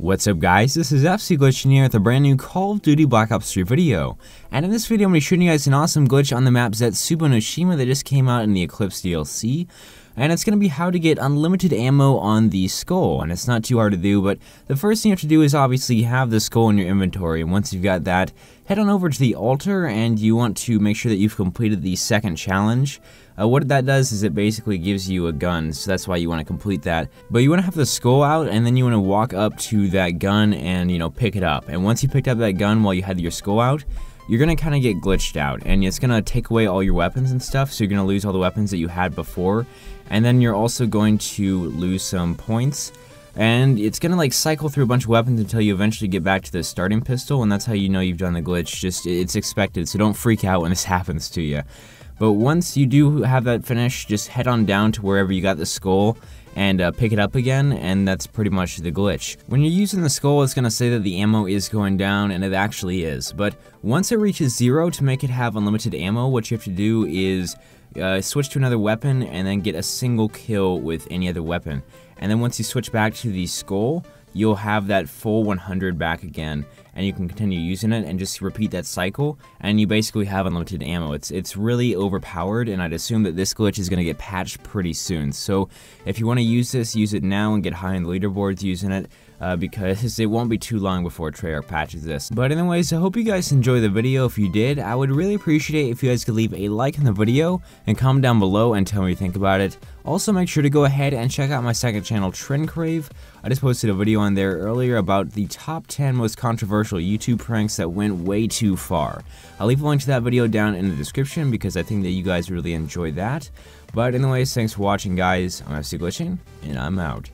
What's up guys, this is FC Glitching here with a brand new Call of Duty Black Ops 3 video. And in this video I'm going to be showing you guys an awesome glitch on the map Zetsubou no Shima that just came out in the Eclipse DLC. And it's going to be how to get unlimited ammo on the skull, and it's not too hard to do, but the first thing you have to do is obviously have the skull in your inventory, and once you've got that, head on over to the altar and you want to make sure that you've completed the second challenge. Uh, what that does is it basically gives you a gun, so that's why you want to complete that. But you want to have the skull out, and then you want to walk up to that gun and, you know, pick it up. And once you picked up that gun while you had your skull out, you're gonna kind of get glitched out, and it's gonna take away all your weapons and stuff, so you're gonna lose all the weapons that you had before, and then you're also going to lose some points and it's gonna like cycle through a bunch of weapons until you eventually get back to the starting pistol and that's how you know you've done the glitch. Just it's expected so don't freak out when this happens to you but once you do have that finished, just head on down to wherever you got the skull and uh, pick it up again, and that's pretty much the glitch. When you're using the skull, it's going to say that the ammo is going down, and it actually is. But once it reaches zero, to make it have unlimited ammo, what you have to do is uh, switch to another weapon and then get a single kill with any other weapon. And then once you switch back to the skull, you'll have that full 100 back again and you can continue using it and just repeat that cycle and you basically have unlimited ammo. It's it's really overpowered and I'd assume that this glitch is going to get patched pretty soon. So if you want to use this, use it now and get high in the leaderboards using it uh, because it won't be too long before Treyarch patches this. But anyways, I hope you guys enjoyed the video. If you did, I would really appreciate it if you guys could leave a like on the video and comment down below and tell me what you think about it. Also, make sure to go ahead and check out my second channel, Trend Crave. I just posted a video on there earlier about the top 10 most controversial YouTube pranks that went way too far. I'll leave a link to that video down in the description because I think that you guys really enjoyed that. But anyways, thanks for watching guys, I'm FC Glitching, and I'm out.